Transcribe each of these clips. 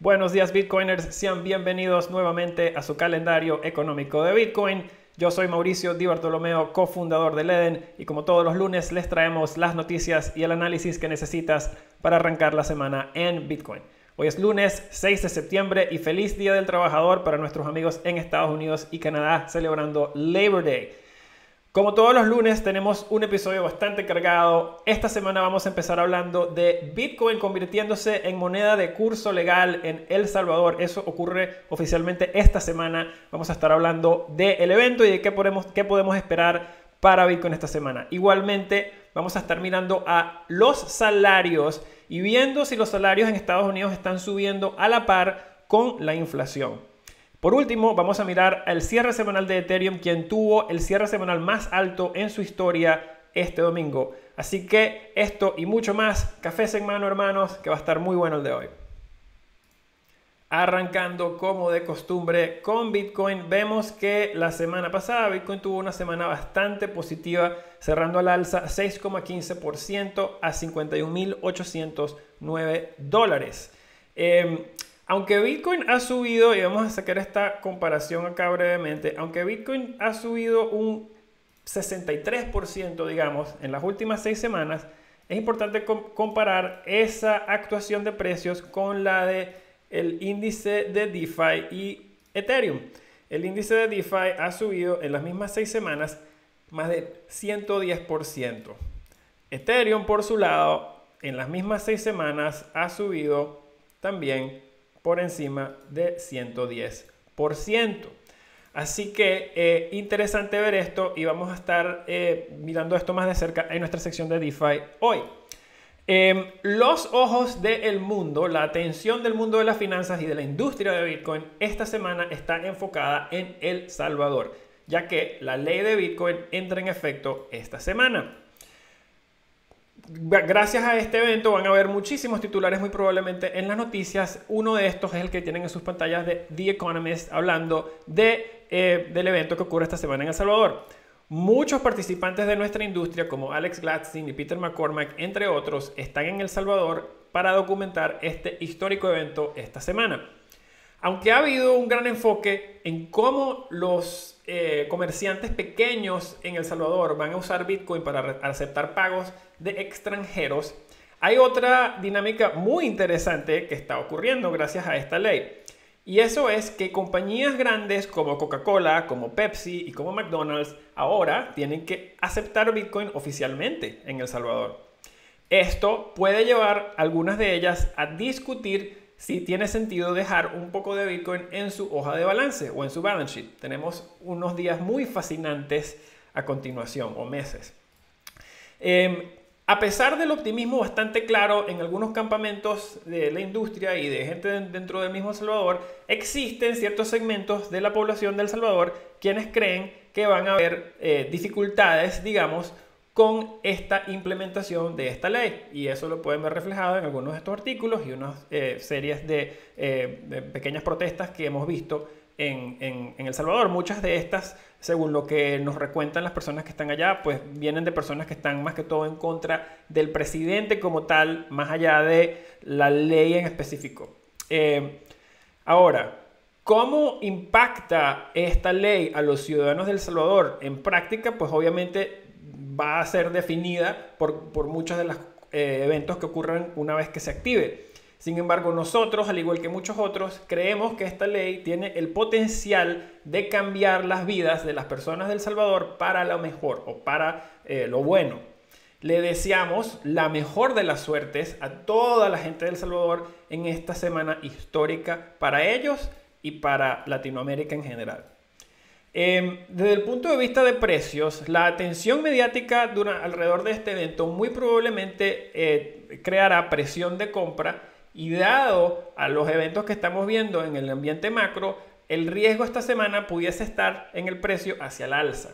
Buenos días Bitcoiners, sean bienvenidos nuevamente a su calendario económico de Bitcoin. Yo soy Mauricio Di Bartolomeo, cofundador de Leden, y como todos los lunes les traemos las noticias y el análisis que necesitas para arrancar la semana en Bitcoin. Hoy es lunes 6 de septiembre y feliz Día del Trabajador para nuestros amigos en Estados Unidos y Canadá celebrando Labor Day. Como todos los lunes tenemos un episodio bastante cargado. Esta semana vamos a empezar hablando de Bitcoin convirtiéndose en moneda de curso legal en El Salvador. Eso ocurre oficialmente esta semana. Vamos a estar hablando del evento y de qué podemos, qué podemos esperar para Bitcoin esta semana. Igualmente vamos a estar mirando a los salarios y viendo si los salarios en Estados Unidos están subiendo a la par con la inflación. Por último, vamos a mirar el cierre semanal de Ethereum, quien tuvo el cierre semanal más alto en su historia este domingo. Así que esto y mucho más, cafés en mano hermanos, que va a estar muy bueno el de hoy. Arrancando como de costumbre con Bitcoin, vemos que la semana pasada Bitcoin tuvo una semana bastante positiva, cerrando al alza 6,15% a 51.809 dólares. Em, aunque Bitcoin ha subido, y vamos a sacar esta comparación acá brevemente, aunque Bitcoin ha subido un 63%, digamos, en las últimas seis semanas, es importante comparar esa actuación de precios con la de índice de DeFi y Ethereum. El índice de DeFi ha subido en las mismas seis semanas más de 110%. Ethereum, por su lado, en las mismas seis semanas ha subido también por encima de 110%. Así que eh, interesante ver esto y vamos a estar eh, mirando esto más de cerca en nuestra sección de DeFi hoy. Em, los ojos del mundo, la atención del mundo de las finanzas y de la industria de Bitcoin esta semana está enfocada en El Salvador, ya que la ley de Bitcoin entra en efecto esta semana gracias a este evento van a haber muchísimos titulares muy probablemente en las noticias. Uno de estos es el que tienen en sus pantallas de The Economist hablando de, eh, del evento que ocurre esta semana en El Salvador. Muchos participantes de nuestra industria como Alex Gladstein y Peter McCormack, entre otros, están en El Salvador para documentar este histórico evento esta semana. Aunque ha habido un gran enfoque en cómo los eh, comerciantes pequeños en El Salvador van a usar Bitcoin para aceptar pagos de extranjeros, hay otra dinámica muy interesante que está ocurriendo gracias a esta ley. Y eso es que compañías grandes como Coca-Cola, como Pepsi y como McDonald's ahora tienen que aceptar Bitcoin oficialmente en El Salvador. Esto puede llevar a algunas de ellas a discutir si tiene sentido dejar un poco de Bitcoin en su hoja de balance o en su balance sheet. Tenemos unos días muy fascinantes a continuación o meses. Em, a pesar del optimismo bastante claro en algunos campamentos de la industria y de gente dentro del mismo Salvador, existen ciertos segmentos de la población del Salvador quienes creen que van a haber eh, dificultades, digamos, con esta implementación de esta ley. Y eso lo pueden ver reflejado en algunos de estos artículos y unas eh, series eh, de, pequeñas protestas que hemos visto en, El Salvador. Muchas de estas, según lo que nos recuentan las personas que están allá, pues vienen de personas que están más que todo en contra del presidente como tal, más allá de la ley en específico. Eh, ahora, ¿Cómo impacta esta ley a los ciudadanos del Salvador? En práctica, pues obviamente va a ser definida por, por muchos de los eh, eventos que ocurran una vez que se active. Sin embargo, nosotros, al igual que muchos otros, creemos que esta ley tiene el potencial de cambiar las vidas de las personas del Salvador para lo mejor o para eh, lo bueno. Le deseamos la mejor de las suertes a toda la gente del Salvador en esta semana histórica para ellos y para Latinoamérica en general. Em, desde el punto de vista de precios, la atención mediática alrededor de este evento muy probablemente eh, creará presión de compra y dado a los eventos que estamos viendo en el ambiente macro, el riesgo esta semana pudiese estar en el precio hacia el alza.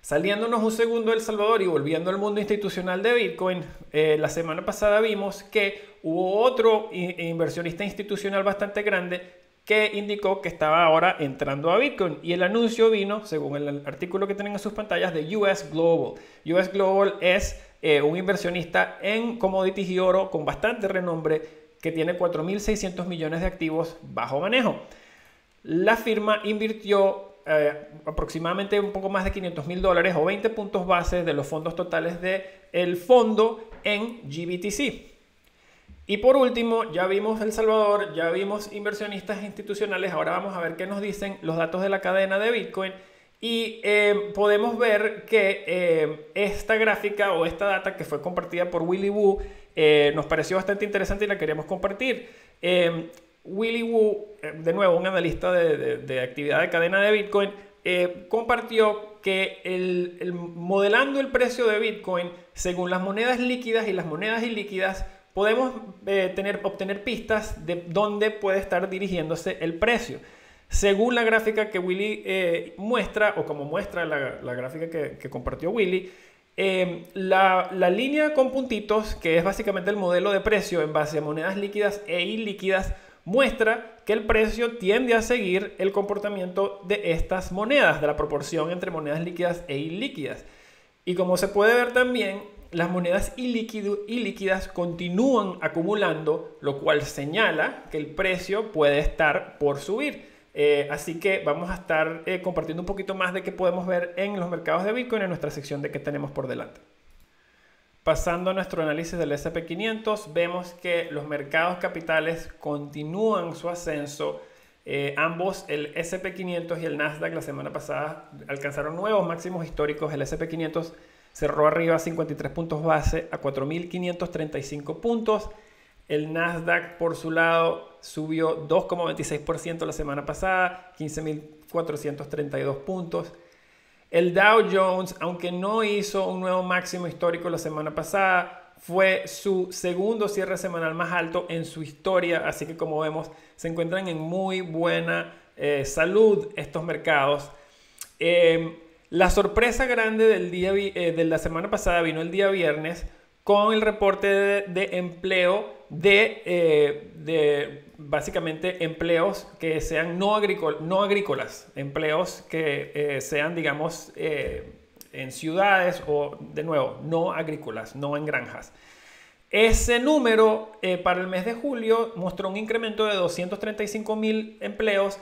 Saliéndonos un segundo de Salvador y volviendo al mundo institucional de Bitcoin, eh, la semana pasada vimos que hubo otro inversionista institucional bastante grande que indicó que estaba ahora entrando a Bitcoin. Y el anuncio vino, según el artículo que tienen en sus pantallas, de US Global. US Global es eh, un inversionista en commodities y oro con bastante renombre que tiene 4.600 millones de activos bajo manejo. La firma invirtió eh, aproximadamente un poco más de 500 mil dólares o 20 puntos base de los fondos totales del el fondo en GBTC. Y por último, ya vimos El Salvador, ya vimos inversionistas institucionales, ahora vamos a ver qué nos dicen los datos de la cadena de Bitcoin. Y eh, podemos ver que eh, esta gráfica o esta data que fue compartida por Willy Wu nos pareció bastante interesante y la queríamos compartir. Willy Wu, eh, de nuevo un analista de, actividad de cadena de Bitcoin, eh, compartió que el, modelando el precio de Bitcoin según las monedas líquidas y las monedas ilíquidas, podemos eh, tener, obtener pistas de dónde puede estar dirigiéndose el precio. Según la gráfica que Willy muestra, o como muestra la, gráfica que, compartió Willy, la, la, línea con puntitos, que es básicamente el modelo de precio en base a monedas líquidas e ilíquidas, muestra que el precio tiende a seguir el comportamiento de estas monedas, de la proporción entre monedas líquidas e ilíquidas. Y como se puede ver también, las monedas ilíquidas continúan acumulando, lo cual señala que el precio puede estar por subir. Eh, así que vamos a estar eh, compartiendo un poquito más de qué podemos ver en los mercados de Bitcoin en nuestra sección de qué tenemos por delante. Pasando a nuestro análisis del SP500, vemos que los mercados capitales continúan su ascenso. Eh, ambos, el SP500 y el Nasdaq, la semana pasada alcanzaron nuevos máximos históricos. El SP500 cerró arriba 53 puntos base a 4.535 puntos. El Nasdaq, por su lado, subió 2,26% la semana pasada, 15.432 puntos. El Dow Jones, aunque no hizo un nuevo máximo histórico la semana pasada, fue su segundo cierre semanal más alto en su historia, así que como vemos se encuentran en muy buena eh, salud estos mercados. Em, la sorpresa grande del día, eh, de la semana pasada vino el día viernes con el reporte de, empleo de, eh, de, básicamente empleos que sean no, agrícolas, empleos que eh, sean, digamos, en ciudades o, de nuevo, no agrícolas, no en granjas. Ese número para el mes de julio mostró un incremento de 235 mil empleos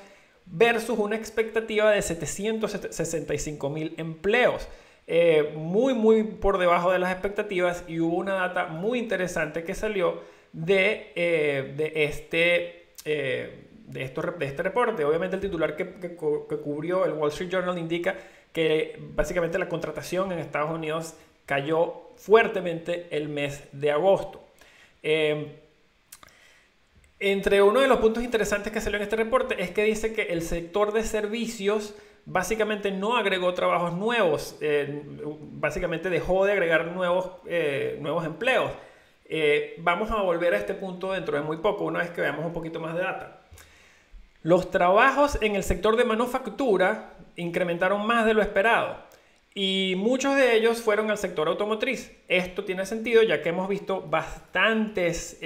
versus una expectativa de 765 mil empleos. Eh, muy, muy por debajo de las expectativas y hubo una data muy interesante que salió de, eh, de este, eh, de, esto, de este reporte. Obviamente el titular que, que, cubrió el Wall Street Journal indica que básicamente la contratación en Estados Unidos cayó fuertemente el mes de agosto. Entre uno de los puntos interesantes que salió en este reporte es que dice que el sector de servicios básicamente no agregó trabajos nuevos, eh, básicamente dejó de agregar nuevos, eh, nuevos empleos. Eh, vamos a volver a este punto dentro de muy poco, una vez que veamos un poquito más de data. Los trabajos en el sector de manufactura incrementaron más de lo esperado y muchos de ellos fueron al sector automotriz. Esto tiene sentido ya que hemos visto bastantes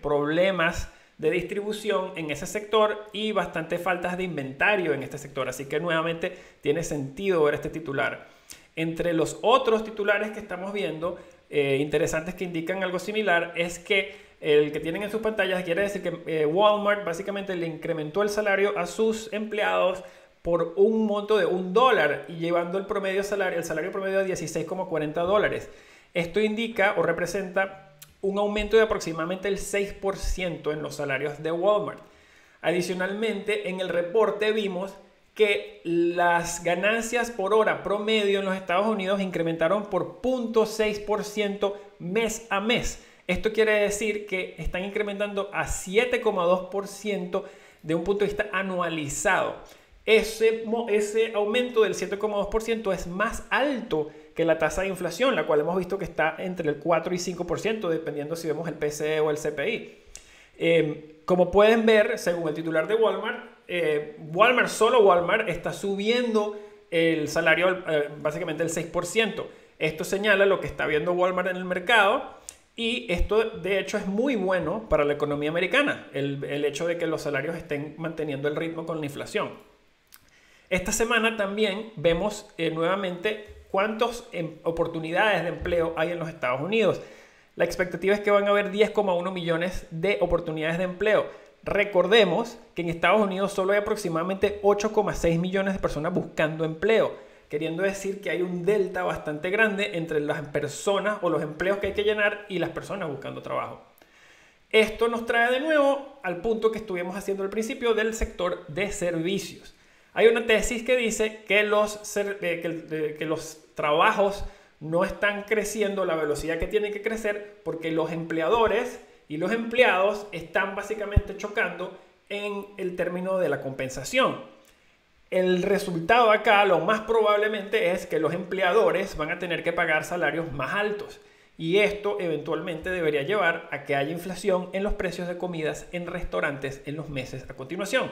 problemas de distribución en ese sector y bastante faltas de inventario en este sector. Así que nuevamente tiene sentido ver este titular. Entre los otros titulares que estamos viendo, eh, interesantes que indican algo similar, es que el que tienen en sus pantallas quiere decir que eh, Walmart básicamente le incrementó el salario a sus empleados por un monto de un dólar y llevando el promedio salario, el salario promedio a 16,40 dólares. Esto indica o representa un aumento de aproximadamente el 6% en los salarios de Walmart. Adicionalmente, en el reporte vimos que las ganancias por hora promedio en los Estados Unidos incrementaron por 0.6% mes a mes. Esto quiere decir que están incrementando a 7,2% de un punto de vista anualizado. Ese, ese aumento del 7,2% es más alto que la tasa de inflación, la cual hemos visto que está entre el 4 y 5%, dependiendo si vemos el PCE o el CPI. Em, como pueden ver, según el titular de Walmart, eh, Walmart, solo Walmart, está subiendo el salario eh, básicamente el 6%. Esto señala lo que está viendo Walmart en el mercado y esto de hecho es muy bueno para la economía americana, el, el hecho de que los salarios estén manteniendo el ritmo con la inflación. Esta semana también vemos eh, nuevamente cuántas em, oportunidades de empleo hay en los Estados Unidos. la expectativa es que van a haber 10,1 millones de oportunidades de empleo. Recordemos que en Estados Unidos solo hay aproximadamente 8,6 millones de personas buscando empleo, queriendo decir que hay un delta bastante grande entre las personas o los empleos que hay que llenar y las personas buscando trabajo. Esto nos trae de nuevo al punto que estuvimos haciendo al principio del sector de servicios. Hay una tesis que dice que los, eh, que los trabajos no están creciendo la velocidad que tienen que crecer porque los empleadores y los empleados están básicamente chocando en el término de la compensación. El resultado acá lo más probablemente es que los empleadores van a tener que pagar salarios más altos y esto eventualmente debería llevar a que haya inflación en los precios de comidas en restaurantes en los meses a continuación.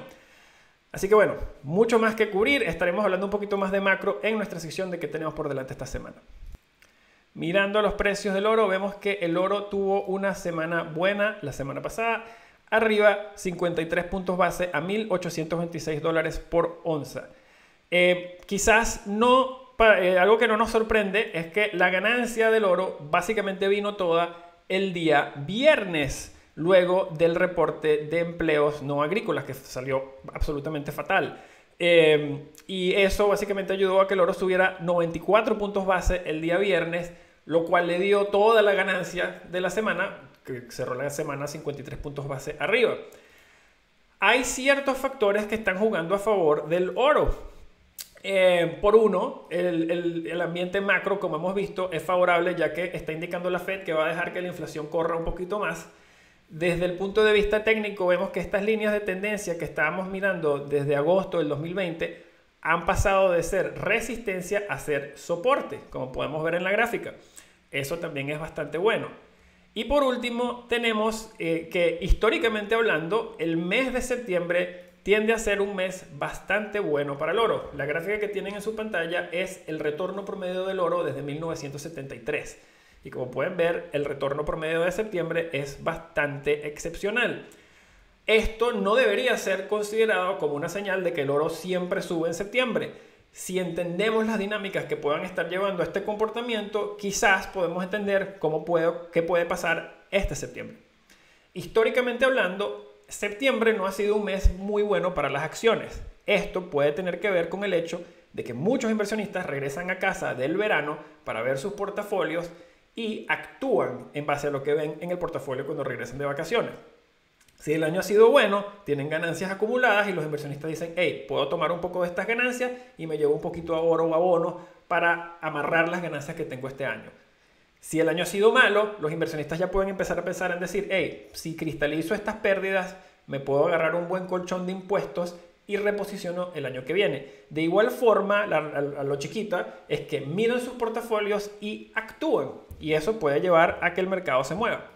Así que bueno, mucho más que cubrir, estaremos hablando un poquito más de macro en nuestra sección de que tenemos por delante esta semana. Mirando los precios del oro, vemos que el oro tuvo una semana buena la semana pasada, arriba 53 puntos base a 1.826 dólares por onza. Eh, quizás no, eh, algo que no nos sorprende es que la ganancia del oro básicamente vino toda el día viernes, luego del reporte de empleos no agrícolas, que salió absolutamente fatal. Em, y eso básicamente ayudó a que el oro subiera 94 puntos base el día viernes, lo cual le dio toda la ganancia de la semana, que cerró la semana 53 puntos base arriba. Hay ciertos factores que están jugando a favor del oro. Eh, por uno, el, el, ambiente macro, como hemos visto, es favorable ya que está indicando la Fed que va a dejar que la inflación corra un poquito más. Desde el punto de vista técnico vemos que estas líneas de tendencia que estábamos mirando desde agosto del 2020 han pasado de ser resistencia a ser soporte, como podemos ver en la gráfica. Eso también es bastante bueno. Y por último, tenemos eh, que históricamente hablando, el mes de septiembre tiende a ser un mes bastante bueno para el oro. La gráfica que tienen en su pantalla es el retorno promedio del oro desde 1973. Y como pueden ver, el retorno promedio de septiembre es bastante excepcional. Esto no debería ser considerado como una señal de que el oro siempre sube en septiembre. Si entendemos las dinámicas que puedan estar llevando a este comportamiento, quizás podemos entender cómo qué puede pasar este septiembre. Históricamente hablando, septiembre no ha sido un mes muy bueno para las acciones. Esto puede tener que ver con el hecho de que muchos inversionistas regresan a casa del verano para ver sus portafolios y actúan en base a lo que ven en el portafolio cuando regresan de vacaciones. Si el año ha sido bueno, tienen ganancias acumuladas y los inversionistas dicen, hey, puedo tomar un poco de estas ganancias y me llevo un poquito a oro o abono para amarrar las ganancias que tengo este año. Si el año ha sido malo, los inversionistas ya pueden empezar a pensar en decir, hey, si cristalizo estas pérdidas, me puedo agarrar un buen colchón de impuestos y reposiciono el año que viene. De igual forma, a lo chiquita es que miren sus portafolios y actúen y eso puede llevar a que el mercado se mueva.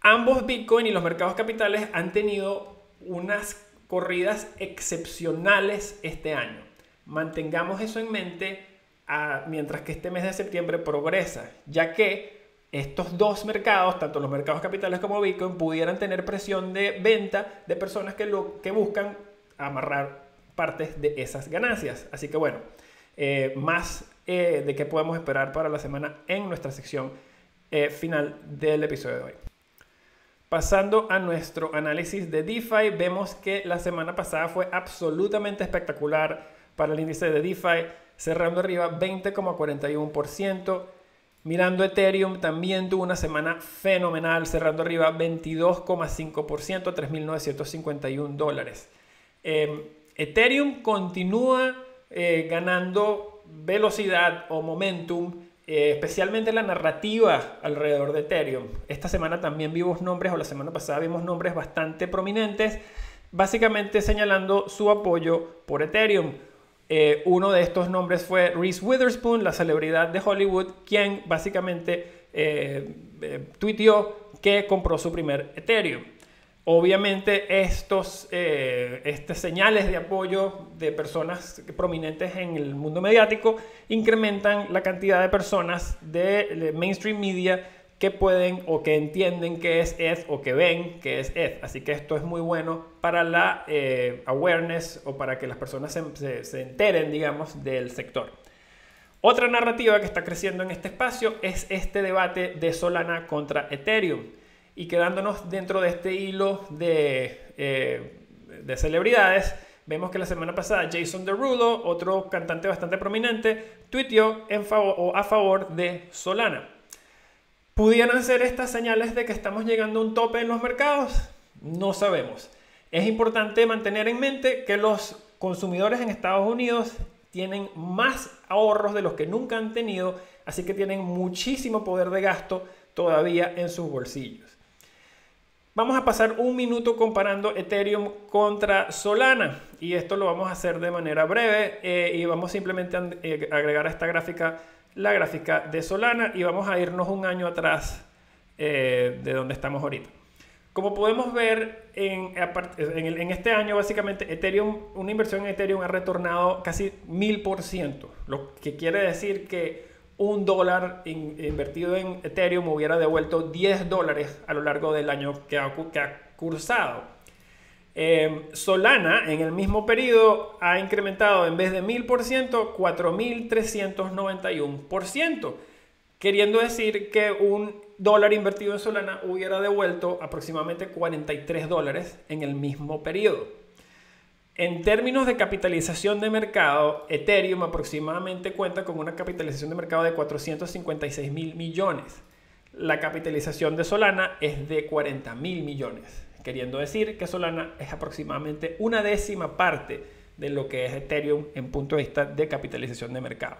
Ambos Bitcoin y los mercados capitales han tenido unas corridas excepcionales este año. Mantengamos eso en mente ah, mientras que este mes de septiembre progresa, ya que estos dos mercados, tanto los mercados capitales como Bitcoin, pudieran tener presión de venta de personas que, lo, que buscan amarrar partes de esas ganancias. Así que bueno, eh, más eh, de qué podemos esperar para la semana en nuestra sección eh, final del episodio de hoy. Pasando a nuestro análisis de DeFi, vemos que la semana pasada fue absolutamente espectacular para el índice de DeFi, cerrando arriba 20,41%. Mirando Ethereum también tuvo una semana fenomenal, cerrando arriba 22,5%, 3.951 dólares. Em, Ethereum continúa ganando velocidad o momentum, eh, especialmente la narrativa alrededor de Ethereum. Esta semana también vimos nombres, o la semana pasada vimos nombres bastante prominentes, básicamente señalando su apoyo por Ethereum. Eh, uno de estos nombres fue Reese Witherspoon, la celebridad de Hollywood, quien básicamente eh, tuiteó que compró su primer Ethereum. Obviamente estos, eh, señales de apoyo de personas prominentes en el mundo mediático incrementan la cantidad de personas de mainstream media que pueden o que entienden que es ETH o que ven que es ETH. Así que esto es muy bueno para la eh, awareness o para que las personas se enteren, digamos, del sector. Otra narrativa que está creciendo en este espacio es este debate de Solana contra Ethereum. Y quedándonos dentro de este hilo de, eh, de celebridades, vemos que la semana pasada Jason Derulo, otro cantante bastante prominente, tuiteó en a favor de Solana. ¿Pudieran ser estas señales de que estamos llegando a un tope en los mercados? No sabemos. Es importante mantener en mente que los consumidores en Estados Unidos tienen más ahorros de los que nunca han tenido, así que tienen muchísimo poder de gasto todavía en sus bolsillos. Vamos a pasar un minuto comparando Ethereum contra Solana y esto lo vamos a hacer de manera breve eh, y vamos simplemente a eh, agregar a esta gráfica la gráfica de Solana y vamos a irnos un año atrás eh, de donde estamos ahorita. Como podemos ver, en, en, este año básicamente Ethereum, una inversión en Ethereum ha retornado casi 1000%, lo que quiere decir que un dólar invertido en Ethereum hubiera devuelto 10 dólares a lo largo del año que ha, cursado. Em, Solana en el mismo periodo ha incrementado en vez de 1000%, 4391%, queriendo decir que un dólar invertido en Solana hubiera devuelto aproximadamente 43 dólares en el mismo periodo. En términos de capitalización de mercado, Ethereum aproximadamente cuenta con una capitalización de mercado de 456 mil millones. La capitalización de Solana es de 40 mil millones, queriendo decir que Solana es aproximadamente una décima parte de lo que es Ethereum en punto de vista de capitalización de mercado.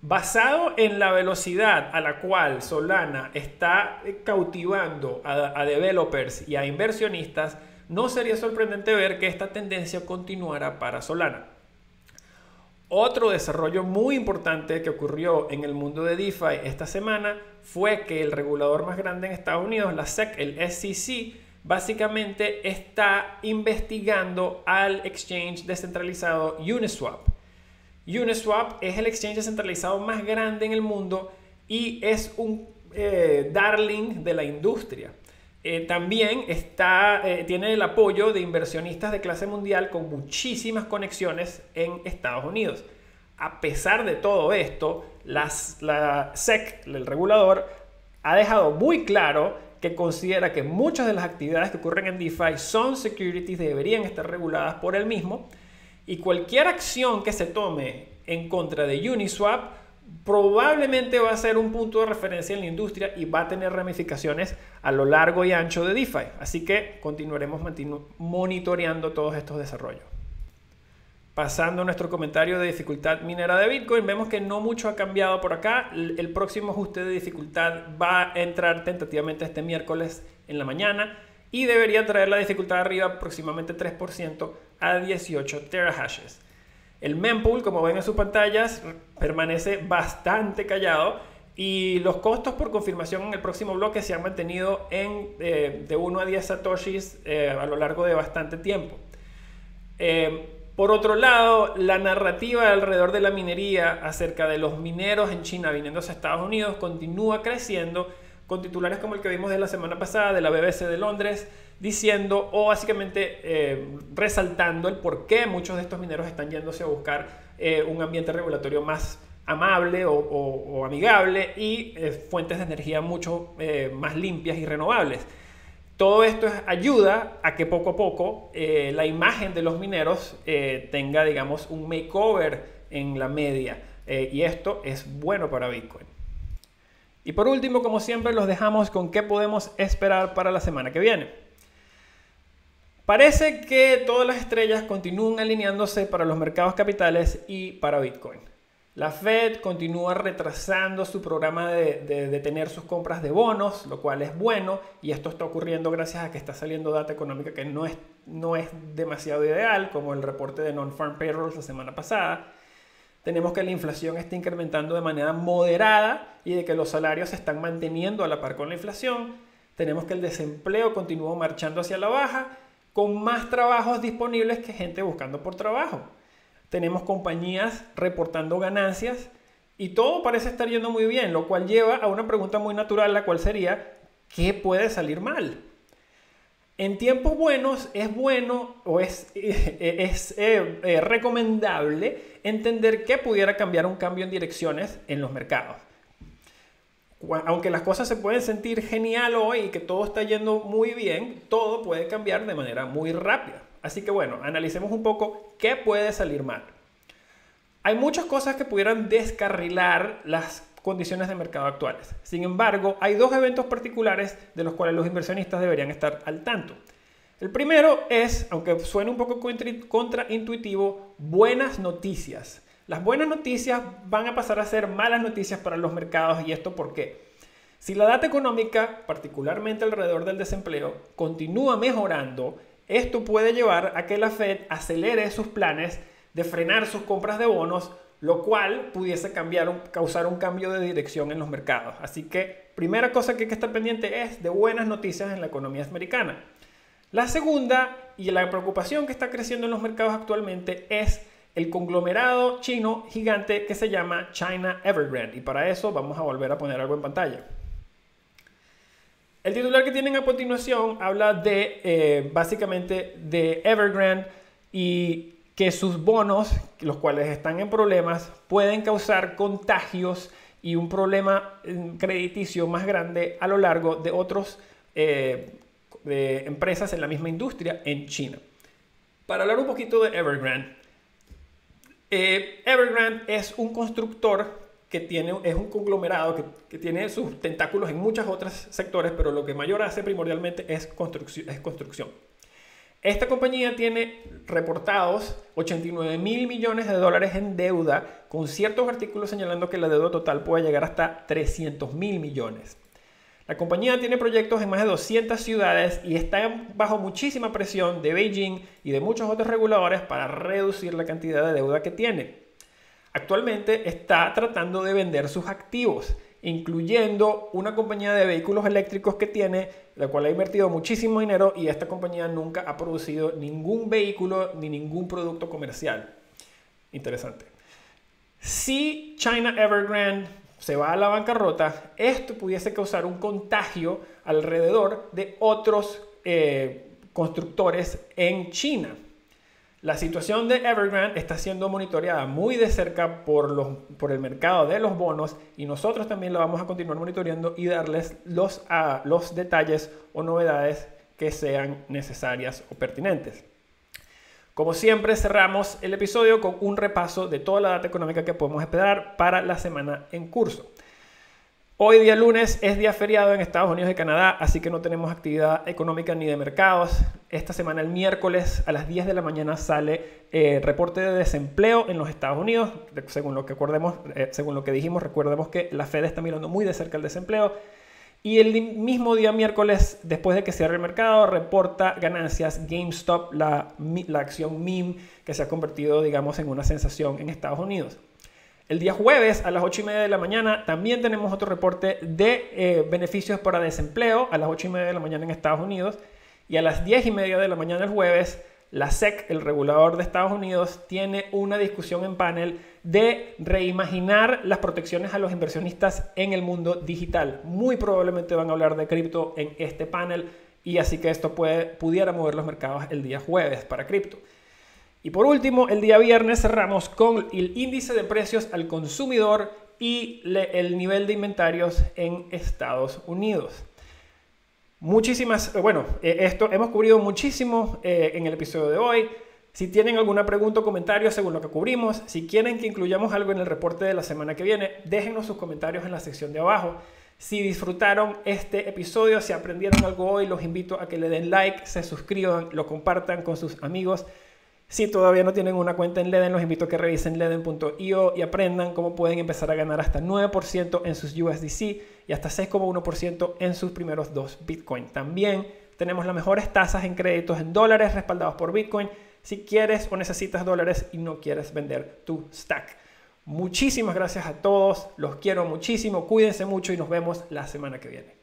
Basado en la velocidad a la cual Solana está cautivando a, developers y a inversionistas, no sería sorprendente ver que esta tendencia continuara para Solana. Otro desarrollo muy importante que ocurrió en el mundo de DeFi esta semana fue que el regulador más grande en Estados Unidos, la SEC, el SEC, básicamente está investigando al exchange descentralizado Uniswap. Uniswap es el exchange descentralizado más grande en el mundo y es un eh, darling de la industria. Eh, también está, eh, tiene el apoyo de inversionistas de clase mundial con muchísimas conexiones en Estados Unidos. A pesar de todo esto, la SEC, el regulador, ha dejado muy claro que considera que muchas de las actividades que ocurren en DeFi son securities, deberían estar reguladas por él mismo y cualquier acción que se tome en contra de Uniswap probablemente va a ser un punto de referencia en la industria y va a tener ramificaciones a lo largo y ancho de DeFi. Así que continuaremos monitoreando todos estos desarrollos. Pasando a nuestro comentario de dificultad minera de Bitcoin, vemos que no mucho ha cambiado por acá. El próximo ajuste de dificultad va a entrar tentativamente este miércoles en la mañana y debería traer la dificultad arriba aproximadamente 3% a 18 terahashes. El mempool, como ven en sus pantallas, permanece bastante callado y los costos por confirmación en el próximo bloque se han mantenido en eh, de 1 a 10 satoshis eh, a lo largo de bastante tiempo. Eh, por otro lado, la narrativa alrededor de la minería acerca de los mineros en China viniendo a Estados Unidos continúa creciendo con titulares como el que vimos de la semana pasada de la BBC de Londres, diciendo o básicamente resaltando el por qué muchos de estos mineros están yéndose a buscar eh, un ambiente regulatorio más amable o, amigable y eh, fuentes de energía mucho más limpias y renovables. Todo esto ayuda a que poco a poco la imagen de los mineros tenga, digamos, un makeover en la media. y esto es bueno para Bitcoin. Y por último, como siempre, los dejamos con qué podemos esperar para la semana que viene. Parece que todas las estrellas continúan alineándose para los mercados capitales y para Bitcoin. La Fed continúa retrasando su programa de, detener sus compras de bonos, lo cual es bueno, y esto está ocurriendo gracias a que está saliendo data económica que no es, no es demasiado ideal, como el reporte de Non-Farm Payrolls la semana pasada tenemos que la inflación está incrementando de manera moderada y de que los salarios se están manteniendo a la par con la inflación. Tenemos que el desempleo continúa marchando hacia la baja con más trabajos disponibles que gente buscando por trabajo. Tenemos compañías reportando ganancias y todo parece estar yendo muy bien, lo cual lleva a una pregunta muy natural, la cual sería, ¿qué puede salir mal? En tiempos buenos es bueno o es, es eh, eh, recomendable entender que pudiera cambiar un cambio en direcciones en los mercados. Aunque las cosas se pueden sentir genial hoy y que todo está yendo muy bien, todo puede cambiar de manera muy rápida. Así que bueno, analicemos un poco qué puede salir mal. Hay muchas cosas que pudieran descarrilar las condiciones de mercado actuales. Sin embargo, hay dos eventos particulares de los cuales los inversionistas deberían estar al tanto. El primero es, aunque suene un poco contraintuitivo, buenas noticias. Las buenas noticias van a pasar a ser malas noticias para los mercados y esto por qué. Si la data económica, particularmente alrededor del desempleo, continúa mejorando, esto puede llevar a que la Fed acelere sus planes de frenar sus compras de bonos lo cual pudiese cambiar, causar un cambio de dirección en los mercados. Así que, primera cosa que hay que estar pendiente es de buenas noticias en la economía americana. La segunda, y la preocupación que está creciendo en los mercados actualmente, es el conglomerado chino gigante que se llama China Evergrande. Y para eso vamos a volver a poner algo en pantalla. El titular que tienen a continuación habla de, eh, básicamente, de Evergrande y que sus bonos, los cuales están en problemas, pueden causar contagios y un problema mm, crediticio más grande a lo largo de otras eh, empresas en la misma industria en China. Para hablar un poquito de Evergrande, eh, Evergrande es un constructor que tiene, es un conglomerado que, tiene sus tentáculos en muchos otros sectores, pero lo que mayor hace primordialmente es construcción. Es construcción. Esta compañía tiene reportados 89 mil millones de dólares en deuda, con ciertos artículos señalando que la deuda total puede llegar hasta 300 mil millones. La compañía tiene proyectos en más de 200 ciudades y está bajo muchísima presión de Beijing y de muchos otros reguladores para reducir la cantidad de deuda que tiene. Actualmente está tratando de vender sus activos incluyendo una compañía de vehículos eléctricos que tiene, la cual ha invertido muchísimo dinero y esta compañía nunca ha producido ningún vehículo ni ningún producto comercial. Interesante. Si China Evergrande se va a la bancarrota, esto pudiese causar un contagio alrededor de otros eh, constructores en China. La situación de Evergrande está siendo monitoreada muy de cerca por, los, por el mercado de los bonos y nosotros también la vamos a continuar monitoreando y darles los, los detalles o novedades que sean necesarias o pertinentes. Como siempre, cerramos el episodio con un repaso de toda la data económica que podemos esperar para la semana en curso. Hoy día lunes es día feriado en Estados Unidos y Canadá, así que no tenemos actividad económica ni de mercados. Esta semana, el miércoles a las 10 de la mañana, sale eh, reporte de desempleo en los Estados Unidos. Según lo que acordemos, eh, según lo que dijimos, recuerdemos que la Fed está mirando muy de cerca el desempleo. Y el mismo día miércoles, después de que cierre el mercado, reporta ganancias GameStop, la, acción meme que se ha convertido, digamos, en una sensación en Estados Unidos. El día jueves a las 8 y media de la mañana también tenemos otro reporte de eh, beneficios para desempleo a las 8 y media de la mañana en Estados Unidos. Y a las 10 y media de la mañana el jueves, la SEC, el regulador de Estados Unidos, tiene una discusión en panel de reimaginar las protecciones a los inversionistas en el mundo digital. Muy probablemente van a hablar de cripto en este panel y así que esto puede, pudiera mover los mercados el día jueves para cripto. Y por último, el día viernes cerramos con el índice de precios al consumidor y el nivel de inventarios en Estados Unidos. Muchísimas, eh, bueno, eh, esto hemos cubrido muchísimo eh, en el episodio de hoy. Si tienen alguna pregunta o comentario según lo que cubrimos, si quieren que incluyamos algo en el reporte de la semana que viene, déjenos sus comentarios en la sección de abajo. Si disfrutaron este episodio, si aprendieron algo hoy, los invito a que le den like, se suscriban, lo compartan con sus amigos. Si todavía no tienen una cuenta en Leden, los invito a que revisen leden.io y aprendan cómo pueden empezar a ganar hasta 9% en sus USDC y hasta 6,1% en sus primeros dos Bitcoin. También tenemos las mejores tasas en créditos en dólares respaldados por Bitcoin si quieres o necesitas dólares y no quieres vender tu stack. Muchísimas gracias a todos, los quiero muchísimo, cuídense mucho y nos vemos la semana que viene.